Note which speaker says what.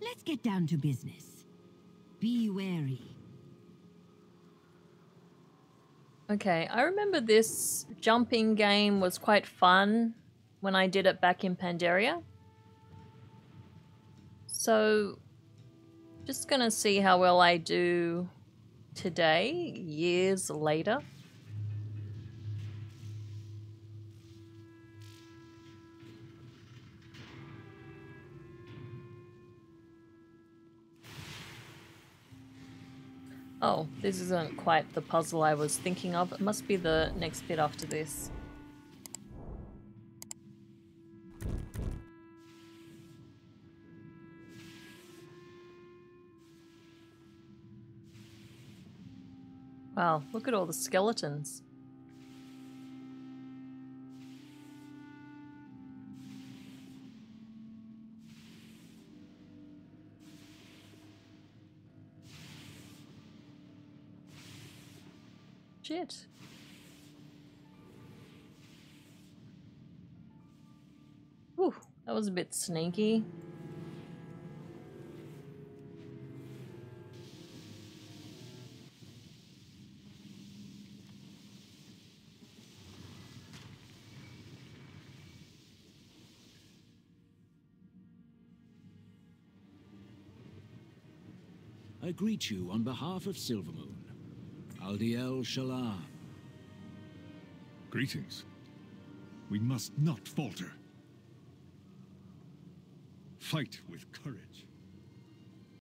Speaker 1: Let's get down to business. Be wary.
Speaker 2: Okay, I remember this jumping game was quite fun when I did it back in Pandaria. So, just gonna see how well I do today, years later. Oh, this isn't quite the puzzle I was thinking of. It must be the next bit after this. Wow, look at all the skeletons. Shit. Whew, that was a bit sneaky.
Speaker 3: I greet you on behalf of Silvermoon. Al diel shala.
Speaker 4: Greetings. We must not falter. Fight with courage.